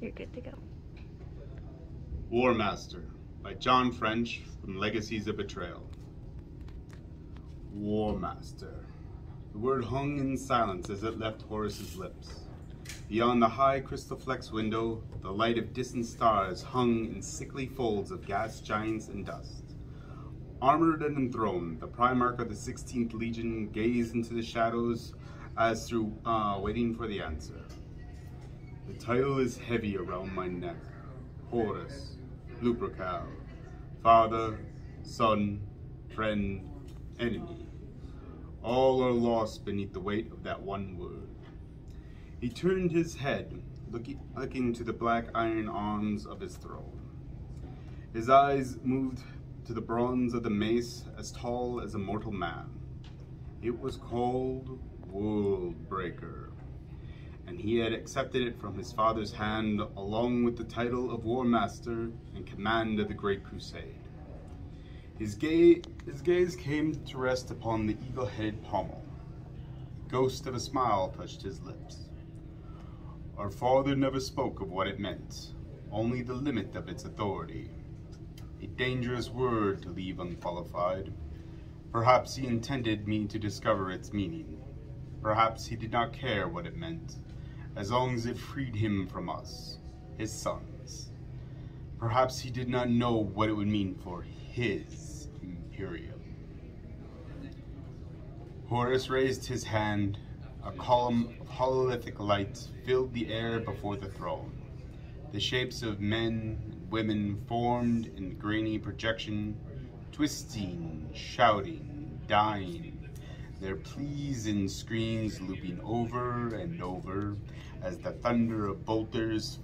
You're good to go. War Master by John French from Legacies of Betrayal. War Master. The word hung in silence as it left Horus's lips. Beyond the high crystal flex window, the light of distant stars hung in sickly folds of gas giants and dust. Armored and enthroned, the Primarch of the 16th Legion gazed into the shadows as through uh, waiting for the answer. The title is heavy around my neck. Horus, Lupercal, father, son, friend, enemy. All are lost beneath the weight of that one word. He turned his head, looking, looking to the black iron arms of his throne. His eyes moved to the bronze of the mace as tall as a mortal man. It was called World Breaker, and he had accepted it from his father's hand along with the title of War Master and command of the Great Crusade. His, gaze, his gaze came to rest upon the eagle-headed pommel. The ghost of a smile touched his lips. Our father never spoke of what it meant, only the limit of its authority. A dangerous word to leave unqualified. Perhaps he intended me to discover its meaning. Perhaps he did not care what it meant, as long as it freed him from us, his sons. Perhaps he did not know what it would mean for his Imperium. Horus raised his hand. A column of hololithic light filled the air before the throne. The shapes of men and women formed in grainy projection, twisting, shouting, dying, their pleas and screams looping over and over as the thunder of bolters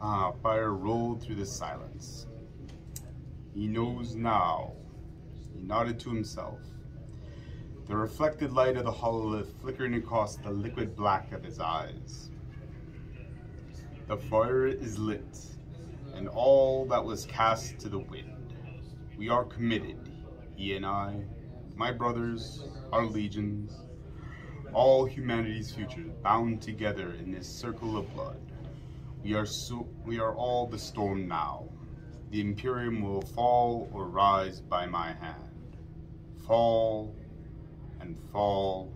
uh, fire rolled through the silence. He knows now. He nodded to himself. The reflected light of the hololith flickering across the liquid black of his eyes. The fire is lit, and all that was cast to the wind. We are committed, he and I, my brothers, our legions, all humanity's futures bound together in this circle of blood. We are so, we are all the storm now. The Imperium will fall or rise by my hand. Fall and fall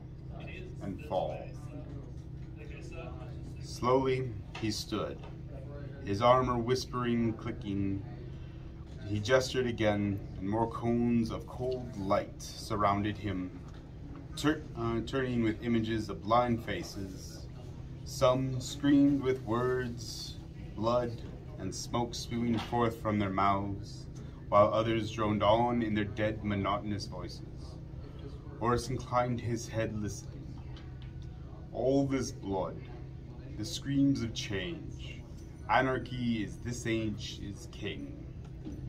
and fall. Slowly he stood, his armor whispering, clicking. He gestured again, and more cones of cold light surrounded him, tur uh, turning with images of blind faces. Some screamed with words, blood, and smoke spewing forth from their mouths, while others droned on in their dead, monotonous voices. Horus inclined his head listening. All this blood, the screams of change. Anarchy is this age is king.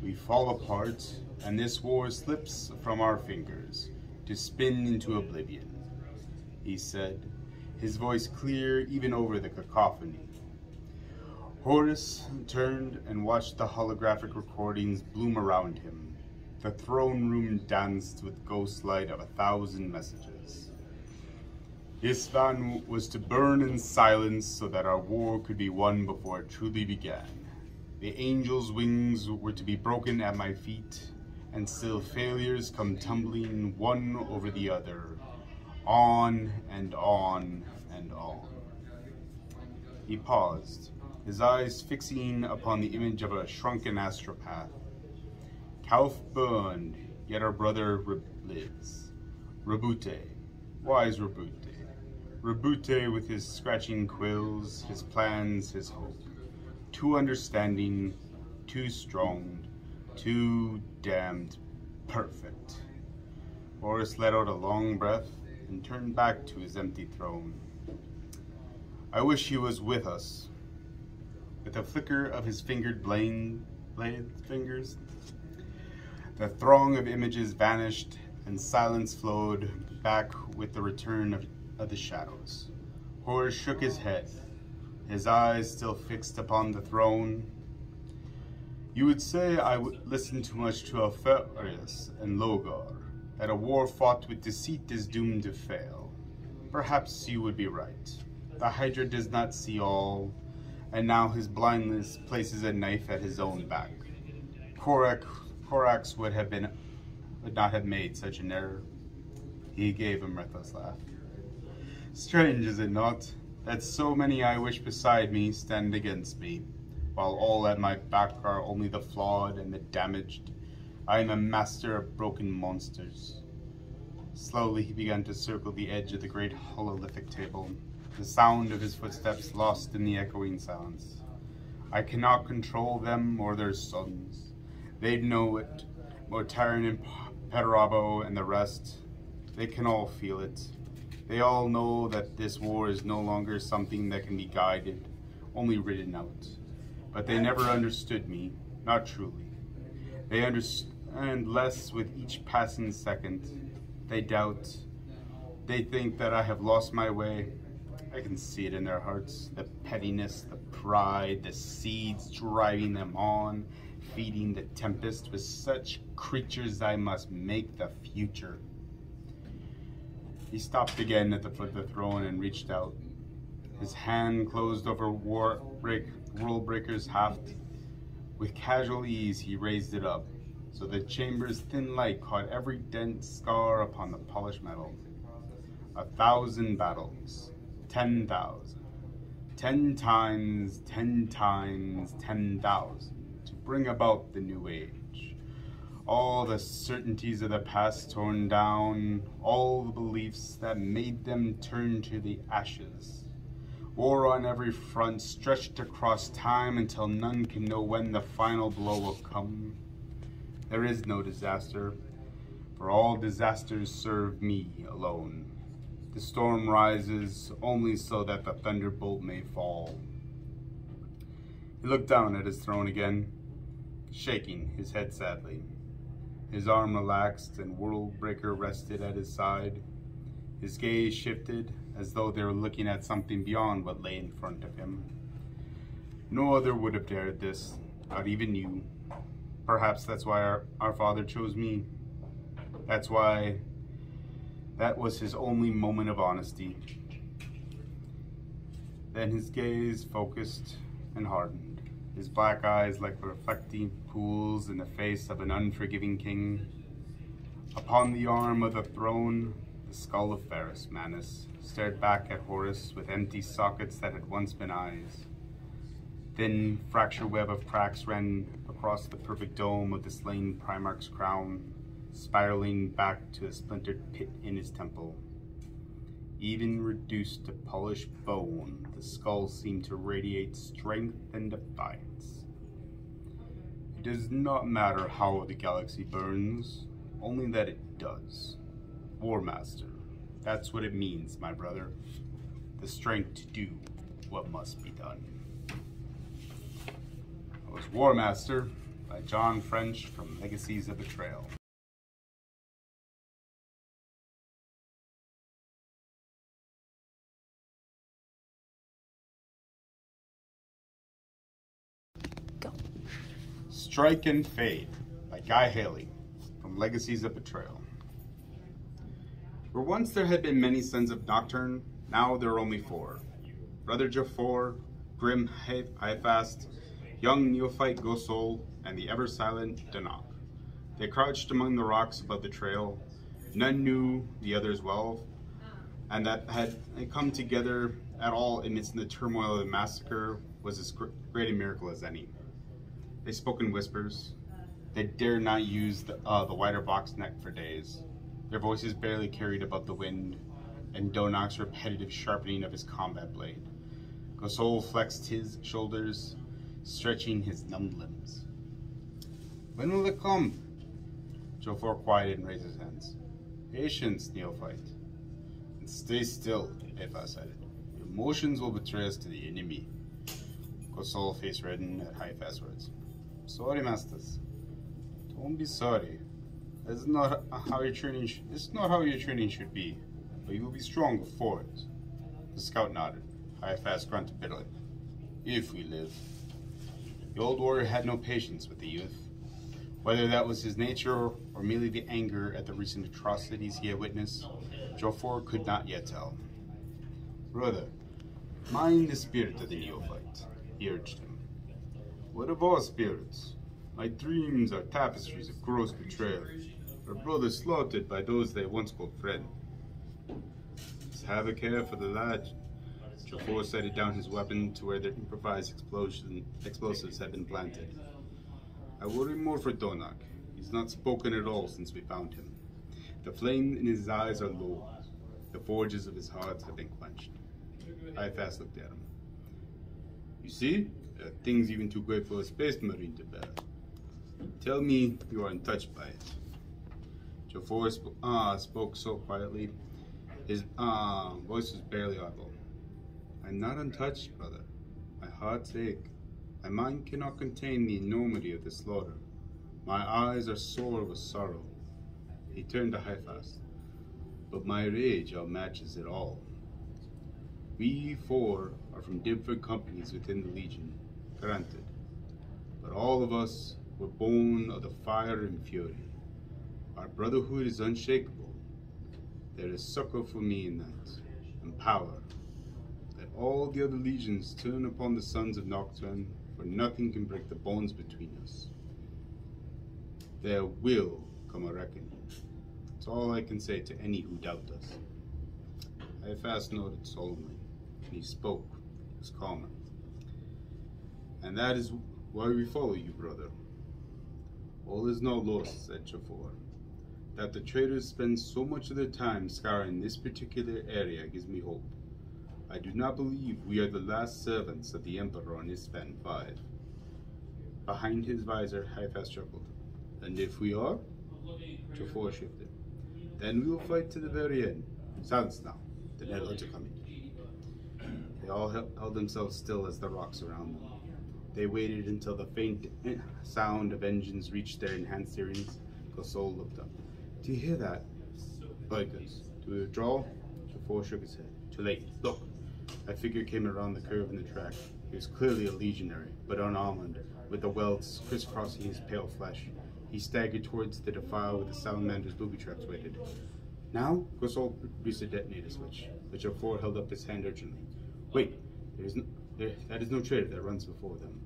We fall apart, and this war slips from our fingers to spin into oblivion, he said, his voice clear even over the cacophony. Horus turned and watched the holographic recordings bloom around him. The throne room danced with ghost light of a thousand messages. Isstvan was to burn in silence so that our war could be won before it truly began. The angel's wings were to be broken at my feet, and still failures come tumbling one over the other, on and on and on. He paused, his eyes fixing upon the image of a shrunken astropath. Calth burned, yet our brother lives. Roboute, wise Roboute. Roboute with his scratching quills, his plans, his hope. Too understanding, too strong, too damned perfect. Horus let out a long breath and turned back to his empty throne. I wish he was with us. With a flicker of his fingered blade, blade fingers, the throng of images vanished and silence flowed back with the return of, of the shadows. Horus shook his head, his eyes still fixed upon the throne. You would say I would listen too much to Alpharius and Lorgar, that a war fought with deceit is doomed to fail. Perhaps you would be right. The Hydra does not see all, and now his blindness places a knife at his own back. Korak, Corax would have been would not have made such an error. He gave a mirthless laugh. Strange, is it not, that so many I wish beside me stand against me, while all at my back are only the flawed and the damaged. I am a master of broken monsters. Slowly he began to circle the edge of the great hololithic table, the sound of his footsteps lost in the echoing silence. I cannot control them or their sons. They know it, Mortarion and Perturabo and the rest. They can all feel it. They all know that this war is no longer something that can be guided, only written out. But they never understood me, not truly. They understand less with each passing second. They doubt. They think that I have lost my way. I can see it in their hearts the pettiness, the pride, the seeds driving them on, feeding the tempest with such creatures I must make the future. He stopped again at the foot of the throne and reached out. His hand closed over War World Breaker's haft. With casual ease, he raised it up, so the chamber's thin light caught every dent scar upon the polished metal. A thousand battles, ten thousand, ten times, ten times, ten thousand, to bring about the new age all the certainties of the past torn down, all the beliefs that made them turn to the ashes. War on every front, stretched across time until none can know when the final blow will come. There is no disaster, for all disasters serve me alone. The storm rises only so that the thunderbolt may fall. He looked down at his throne again, shaking his head sadly. His arm relaxed and Worldbreaker rested at his side. His gaze shifted as though they were looking at something beyond what lay in front of him. No other would have dared this, not even you. Perhaps that's why our, our father chose me. That's why that was his only moment of honesty. Then his gaze focused and hardened his black eyes like reflecting pools in the face of an unforgiving king. Upon the arm of the throne, the skull of Ferrus Manus stared back at Horus with empty sockets that had once been eyes. Thin, fracture web of cracks ran across the perfect dome of the slain Primarch's crown, spiraling back to a splintered pit in his temple. Even reduced to polished bone, the skull seemed to radiate strength and defiance. It does not matter how the galaxy burns, only that it does. War Master, that's what it means, my brother. The strength to do what must be done. I was War Master by John French from Legacies of Betrayal. Strike and Fade by Guy Haley from Legacies of Betrayal. Where once there had been many sons of Nocturne, now there are only four. Brother Jafor, Grim Hyfast, young neophyte Gosol, and the ever-silent Danok. They crouched among the rocks above the trail. None knew the others well, and that had come together at all amidst the turmoil of the massacre was as great a miracle as any. They spoke in whispers. They dared not use the, uh, the wider vox net for days. Their voices barely carried above the wind, and Donok's repetitive sharpening of his combat blade. Gosol flexed his shoulders, stretching his numbed limbs. When will it come? Jofor quieted and raised his hands. Patience, neophyte. And stay still, Eva said. Your emotions will betray us to the enemy. Gosol face reddened at high fast words. Sorry, masters. Don't be sorry. That's not how your training. Is not how your training should be. But you will be stronger for it. The scout nodded. High fast grunted bitterly. If we live. The old warrior had no patience with the youth. Whether that was his nature or merely the anger at the recent atrocities he had witnessed, Jofor could not yet tell. Brother, mind the spirit of the neophyte. he urged him. What of our spirits? My dreams are tapestries of gross betrayal, our brothers slaughtered by those they once called friend. Just have a care for the lad. Jafar sighted down his weapon to where the improvised explosion, explosives had been planted. I worry more for Donak. He's not spoken at all since we found him. The flame in his eyes are low. The forges of his heart have been quenched. I fast looked at him. You see, there are things even too great for a space marine to bear. Tell me you are untouched by it. Jafar sp- uh, spoke so quietly, his uh, voice was barely audible. I'm not untouched, brother. My heart's ache. My mind cannot contain the enormity of the slaughter. My eyes are sore with sorrow. He turned to Hyphast. But my rage outmatches it all. We four are from different companies within the Legion, granted. But all of us were born of the fire and fury. Our brotherhood is unshakable. There is succor for me in that, and power. Let all the other legions turn upon the sons of Nocturne, for nothing can break the bonds between us. There will come a reckoning. That's all I can say to any who doubt us. I fast noted solemnly, and he spoke, he was calmer. And that is why we follow you, brother. All is not lost, said Jafar. That the traders spend so much of their time scouring this particular area gives me hope. I do not believe we are the last servants of the Emperor on Isstvan 5. Behind his visor, Hyphas chuckled. And if we are? Jafar shifted. Then we will fight to the very end. Silence now. The Night Lords are coming. They all held themselves still as the rocks around them. They waited until the faint eh, sound of engines reached their enhanced hearings. Kosol looked up. Do you hear that? Bikers. Do we withdraw? Jafar shook his head. Too late. Look. A figure came around the curve in the track. He was clearly a legionary, but unarmed, with the welts crisscrossing his pale flesh. He staggered towards the defile where the salamander's booby traps waited. Now, Kosol produced a detonator switch, but Jafar held up his hand urgently. Wait, there is no, there, that is no trader that runs before them.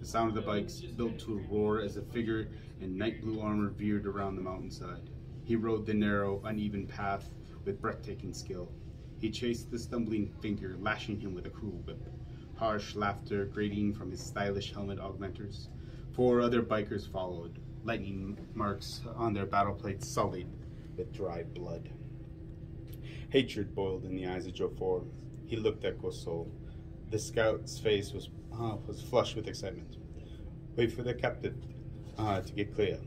The sound of the bikes built to a roar as a figure in night blue armor veered around the mountainside. He rode the narrow, uneven path with breathtaking skill. He chased the stumbling figure, lashing him with a cruel whip. Harsh laughter grating from his stylish helmet augmenters. Four other bikers followed, lightning marks on their battle plates sullied with dried blood. Hatred boiled in the eyes of Jafar. He looked at Kosol. The scout's face was uh, was flushed with excitement. Wait for the captain uh, to get clear.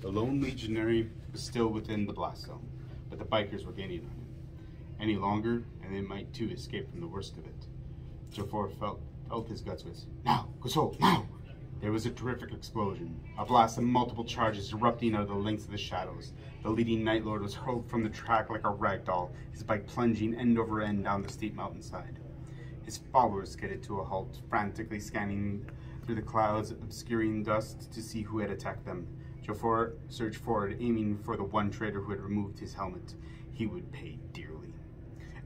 The lone legionary was still within the blast zone, but the bikers were gaining on him. Any longer, and they might too escape from the worst of it. Jafar felt felt his guts was now, Kosol, now! There was a terrific explosion, a blast of multiple charges erupting out of the lengths of the shadows. The leading Night Lord was hurled from the track like a rag doll, his bike plunging end over end down the steep mountainside. His followers skidded to a halt, frantically scanning through the clouds, obscuring dust to see who had attacked them. Jafar surged forward, aiming for the one traitor who had removed his helmet. He would pay dearly.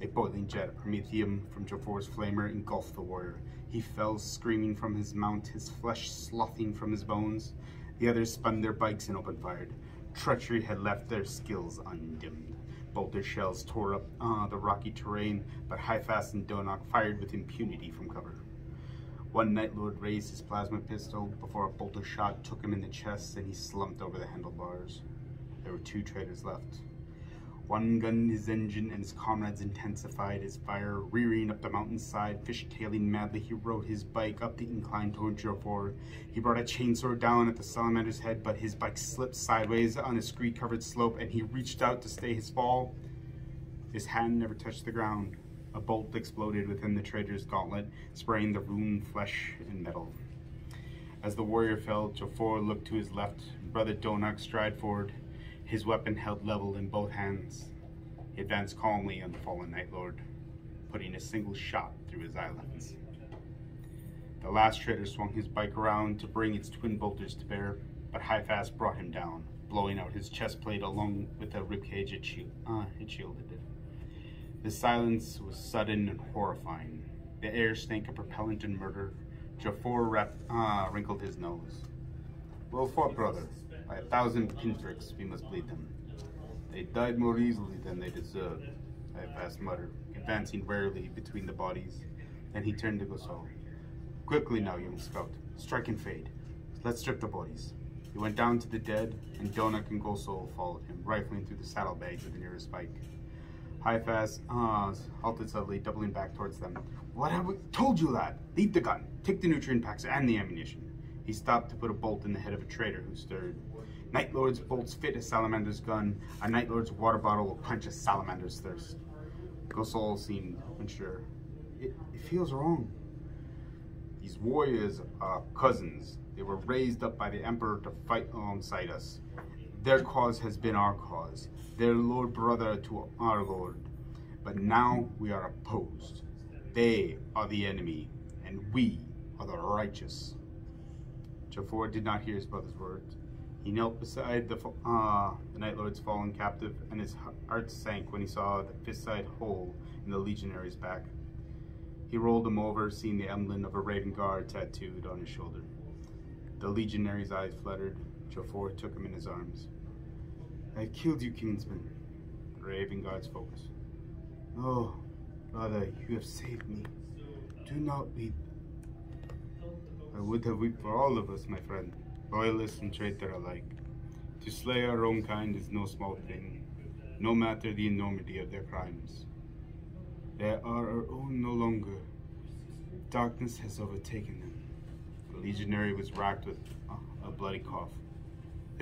A boiling jet of promethium from Jafar's flamer engulfed the warrior. He fell screaming from his mount, his flesh sloughing from his bones. The others spun their bikes and opened fire. Treachery had left their skills undimmed. Bolter shells tore up uh, the rocky terrain, but Hyphas and Donok fired with impunity from cover. One Night Lord raised his plasma pistol before a bolter shot took him in the chest and he slumped over the handlebars. There were two traitors left. One gunned his engine and his comrades intensified his fire, rearing up the mountainside, fishtailing madly. He rode his bike up the incline toward Jafar. He brought a chainsaw down at the salamander's head, but his bike slipped sideways on a scree-covered slope, and he reached out to stay his fall. His hand never touched the ground. A bolt exploded within the traitor's gauntlet, spraying the ruined flesh and metal. As the warrior fell, Jafar looked to his left. Brother Donak stride forward his weapon held level in both hands. He advanced calmly on the fallen Night Lord, putting a single shot through his eyelids. The last traitor swung his bike around to bring its twin bolters to bear, but Hyphas brought him down, blowing out his chest plate along with the ribcage it, shield, uh, it shielded it. The silence was sudden and horrifying. The air stank of propellant and murder. Jafar uh, wrinkled his nose. Well fought, brother. By a thousand pinpricks, we must bleed them. They died more easily than they deserved, Caiaphas muttered, advancing warily between the bodies. Then he turned to Gosol. Quickly now, young scout. Strike and fade. Let's strip the bodies. He went down to the dead, and Donok and Gosol followed him, rifling through the saddlebags of the nearest bike. High-Fast uh, halted suddenly, doubling back towards them. What have we told you, lad? Leave the gun. Take the nutrient packs and the ammunition. He stopped to put a bolt in the head of a traitor who stirred. Night Lord's bolts fit a salamander's gun. A Night Lord's water bottle will quench a salamander's thirst. Gosol seemed unsure. It, it feels wrong. These warriors are cousins. They were raised up by the Emperor to fight alongside us. Their cause has been our cause, their Lord brother to our Lord. But now we are opposed. They are the enemy, and we are the righteous. Jafar did not hear his brother's words. He knelt beside the, uh, the Night Lord's fallen captive, and his heart sank when he saw the fist-side hole in the legionary's back. He rolled him over, seeing the emblem of a raven guard tattooed on his shoulder. The legionary's eyes fluttered. Jafar took him in his arms. I have killed you, kinsman. The raven guard spoke. Oh, brother, you have saved me. Do not weep. I would have wept for all of us, my friend, loyalist and traitor alike. To slay our own kind is no small thing, no matter the enormity of their crimes. They are our own no longer. Darkness has overtaken them. The legionary was racked with a bloody cough.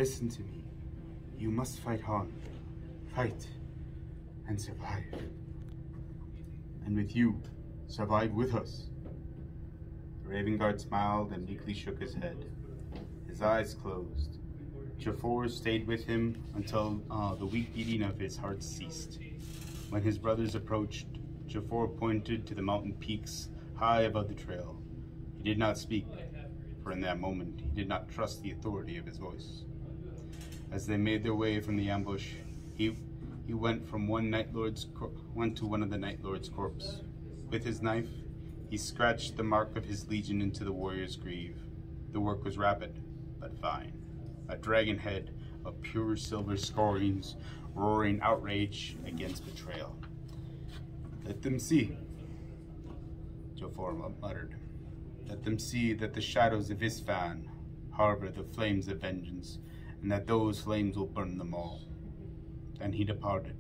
Listen to me. You must fight on. Fight and survive. And with you, survive with us. The Raven Guard smiled and meekly shook his head. His eyes closed. Jafar stayed with him until uh, the weak beating of his heart ceased. When his brothers approached, Jafar pointed to the mountain peaks high above the trail. He did not speak, for in that moment he did not trust the authority of his voice. As they made their way from the ambush, he he went from one night lord's went to one of the night lord's corpse. With his knife, he scratched the mark of his legion into the warrior's greave. The work was rapid, but fine. A dragon head of pure silver scorings, roaring outrage against betrayal. Let them see, Jafar muttered. Let them see that the shadows of Isstvan harbor the flames of vengeance, and that those flames will burn them all. Then he departed,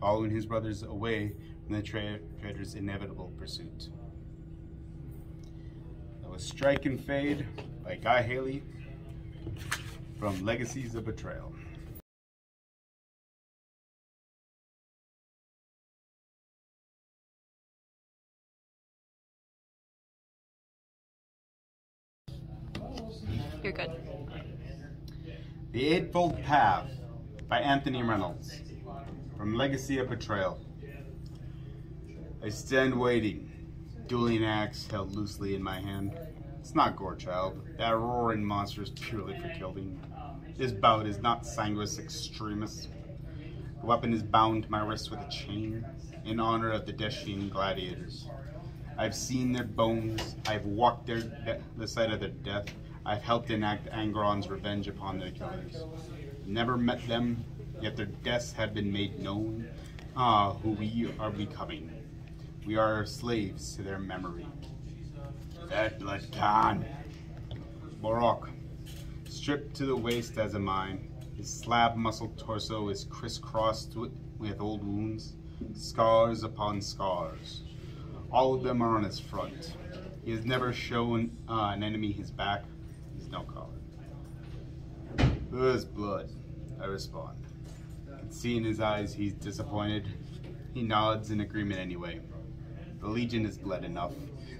following his brothers away from the tra trader's inevitable pursuit. That was Strike and Fade by Guy Haley from Legacies of Betrayal. You're good. The Eightfold Path by Anthony Reynolds from Legacy of Betrayal. I stand waiting, dueling axe held loosely in my hand. It's not Gorechild. That roaring monster is purely for killing. This bout is not sanguis extremis. The weapon is bound to my wrist with a chain in honor of the Deshian gladiators. I've seen their bones. I've walked their the site of their death. I've helped enact Angron's revenge upon their killers. Never met them, yet their deaths have been made known. Ah, who we are becoming. We are slaves to their memory. That blood Kharn. Borok, stripped to the waist as a mine. His slab muscled torso is crisscrossed with old wounds, scars upon scars. All of them are on his front. He has never shown uh, an enemy his back. No coward. There's blood, I respond. Can see in his eyes he's disappointed. He nods in agreement anyway. The Legion has bled enough.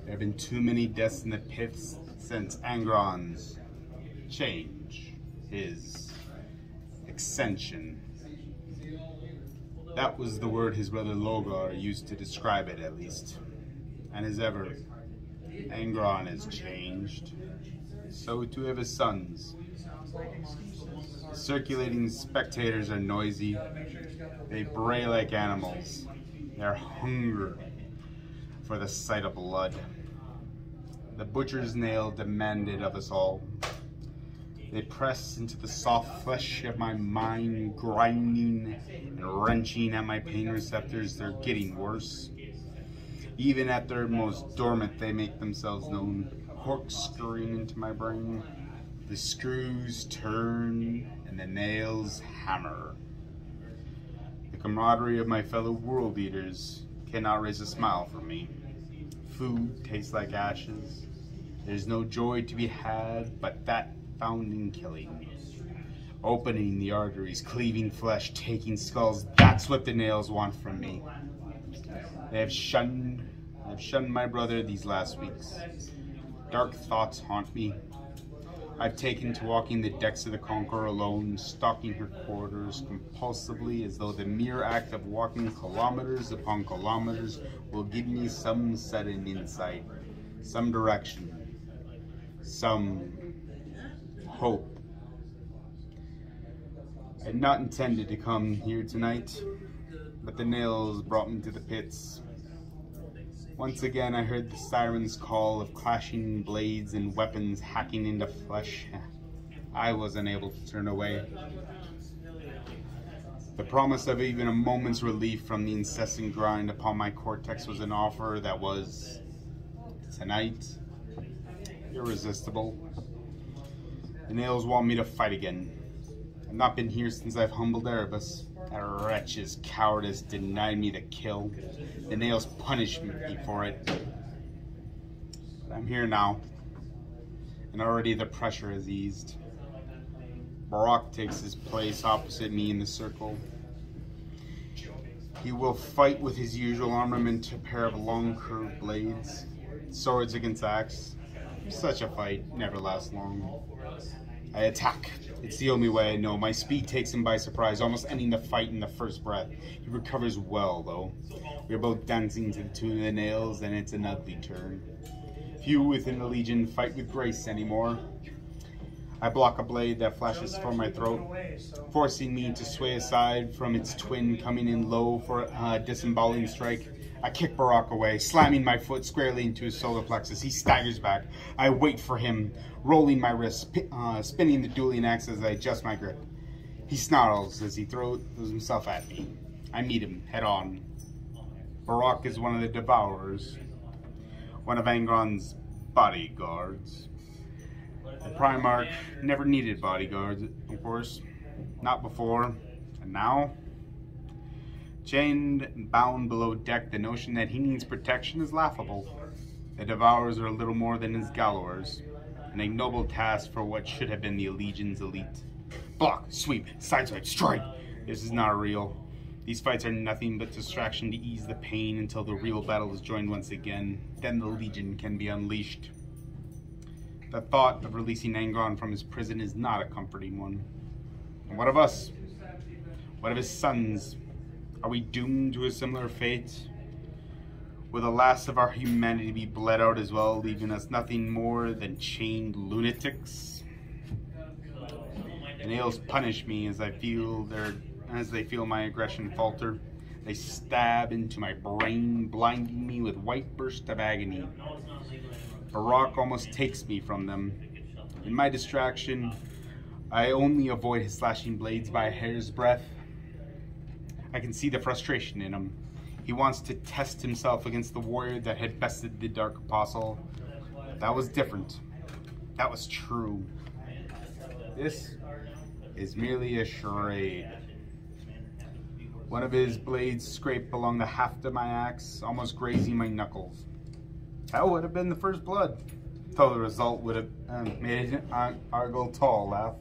There have been too many deaths in the pits since Angron's change, his extension. That was the word his brother Lorgar used to describe it, at least. And as ever, Angron has changed. So too have his sons. Circulating spectators are noisy. They bray like animals. Their hunger for the sight of blood. The butcher's nail demanded of us all. They press into the soft flesh of my mind, grinding and wrenching at my pain receptors. They're getting worse. Even at their most dormant, they make themselves known, corkscrewing into my brain. The screws turn and the nails hammer. The camaraderie of my fellow world eaters cannot raise a smile from me. Food tastes like ashes. There's no joy to be had but that found in killing. Opening the arteries, cleaving flesh, taking skulls, that's what the nails want from me. They have shunned, I've shunned my brother these last weeks. Dark thoughts haunt me. I've taken to walking the decks of the Conqueror alone, stalking her quarters compulsively as though the mere act of walking kilometers upon kilometers will give me some sudden insight, some direction, some hope. I had not intended to come here tonight, but the nails brought me to the pits. Once again, I heard the siren's call of clashing blades and weapons hacking into flesh. I was unable to turn away. The promise of even a moment's relief from the incessant grind upon my cortex was an offer that was, tonight, irresistible. The nails want me to fight again. I've not been here since I've humbled Erebus. That wretch's cowardice denied me the kill. The nails punished me for it. But I'm here now. And already the pressure has eased. Barak takes his place opposite me in the circle. He will fight with his usual armament, a pair of long curved blades, swords against axe. Such a fight never lasts long. I attack. It's the only way I know. My speed takes him by surprise, almost ending the fight in the first breath. He recovers well, though. We are both dancing to the tune of the nails, and it's an ugly turn. Few within the Legion fight with grace anymore. I block a blade that flashes from my throat, forcing me to sway aside from its twin coming in low for a uh, disemboweling strike. I kick Barak away, slamming my foot squarely into his solar plexus. He staggers back. I wait for him, rolling my wrist, uh, spinning the dueling axe as I adjust my grip. He snarls as he throws himself at me. I meet him head on. Barak is one of the Devourers, one of Angron's bodyguards. The Primarch never needed bodyguards, of course. Not before. And now? Chained and bound below deck, the notion that he needs protection is laughable. The Devourers are little more than his Gallowers, an ignoble task for what should have been the Legion's elite. Block, sweep, sideswipe, strike! This is not real. These fights are nothing but distraction to ease the pain until the real battle is joined once again. Then the Legion can be unleashed. The thought of releasing Angron from his prison is not a comforting one. And what of us? What of his sons? Are we doomed to a similar fate? Will the last of our humanity be bled out as well, leaving us nothing more than chained lunatics? The nails punish me as I feel their as they feel my aggression falter. They stab into my brain, blinding me with white bursts of agony. Barak almost takes me from them. In my distraction, I only avoid his slashing blades by a hair's breadth. I can see the frustration in him. He wants to test himself against the warrior that had bested the Dark Apostle. That was different. That was true. This is merely a charade. One of his blades scraped along the haft of my axe, almost grazing my knuckles. That would have been the first blood, though the result would have uh, made Argel Tal laugh.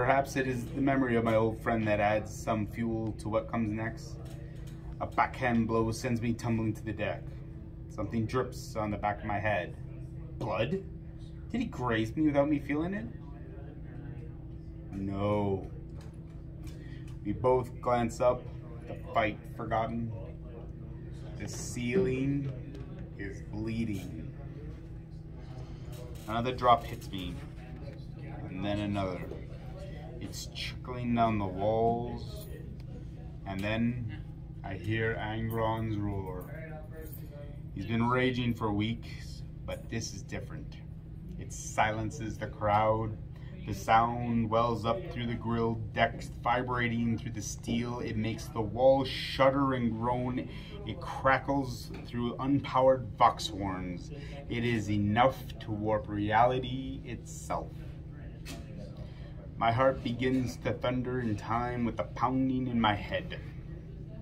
Perhaps it is the memory of my old friend that adds some fuel to what comes next. A backhand blow sends me tumbling to the deck. Something drips on the back of my head. Blood? Did he graze me without me feeling it? No. We both glance up, the fight forgotten. The ceiling is bleeding. Another drop hits me, and then another. It's trickling down the walls, and then I hear Angron's roar. He's been raging for weeks, but this is different. It silences the crowd. The sound wells up through the grilled decks, vibrating through the steel. It makes the walls shudder and groan. It crackles through unpowered vox horns. It is enough to warp reality itself. My heart begins to thunder in time with the pounding in my head.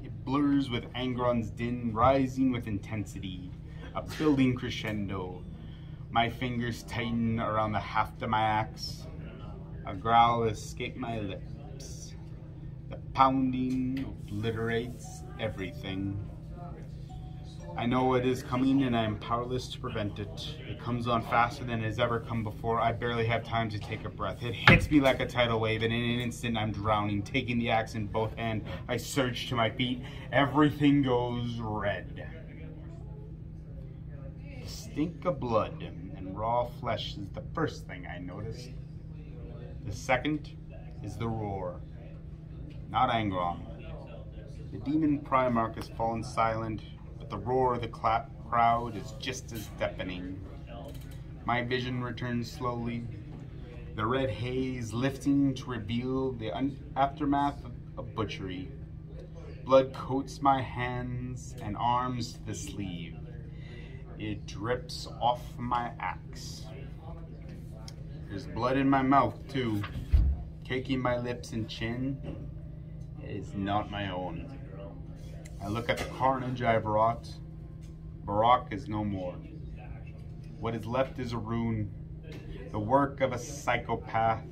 It blurs with Angron's din, rising with intensity, a building crescendo. My fingers tighten around the haft of my axe. A growl escapes my lips. The pounding obliterates everything. I know it is coming and I am powerless to prevent it. It comes on faster than it has ever come before. I barely have time to take a breath. It hits me like a tidal wave and in an instant I'm drowning. Taking the axe in both hands, I surge to my feet. Everything goes red. The stink of blood and raw flesh is the first thing I notice. The second is the roar. Not Angron. The demon Primarch has fallen silent the roar of the crowd is just as deafening. My vision returns slowly, the red haze lifting to reveal the aftermath of butchery. Blood coats my hands and arms to the sleeve. It drips off my axe. There's blood in my mouth too, caking my lips and chin. It is not my own. I look at the carnage I've wrought. Barak is no more. What is left is a ruin, the work of a psychopath.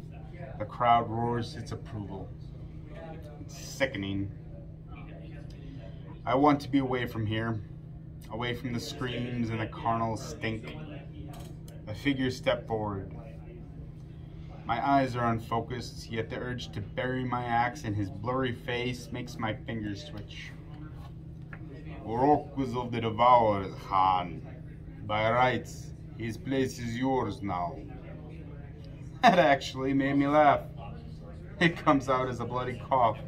The crowd roars its approval. It's sickening. I want to be away from here, away from the screams and the carnal stink. A figure step forward. My eyes are unfocused, yet the urge to bury my axe in his blurry face makes my fingers twitch. Orok was of the Devourers, Kharn. By rights, his place is yours now. That actually made me laugh. It comes out as a bloody cough.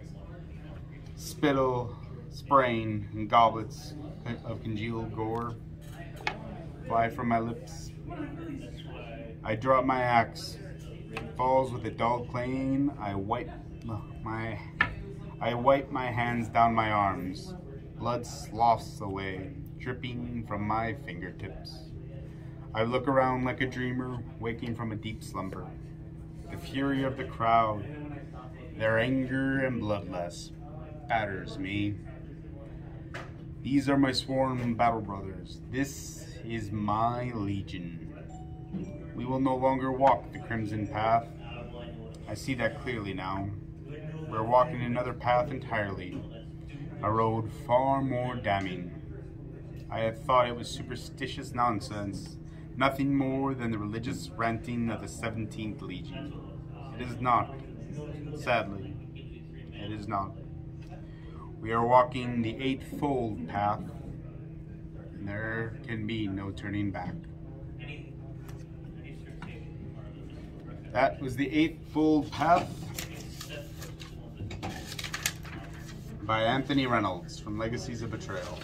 Spittle, spraying, and goblets of congealed gore fly from my lips. I drop my axe. It falls with a dull clang. I wipe my I wipe my hands down my arms. Blood sloughs away, dripping from my fingertips. I look around like a dreamer, waking from a deep slumber. The fury of the crowd, their anger and bloodlust, batters me. These are my sworn battle brothers. This is my legion. We will no longer walk the crimson path. I see that clearly now. We're walking another path entirely a road far more damning. I had thought it was superstitious nonsense, nothing more than the religious ranting of the 17th Legion. It is not. Sadly, it is not. We are walking the eightfold path, and there can be no turning back. That was the eightfold path by Anthony Reynolds from Legacies of Betrayal.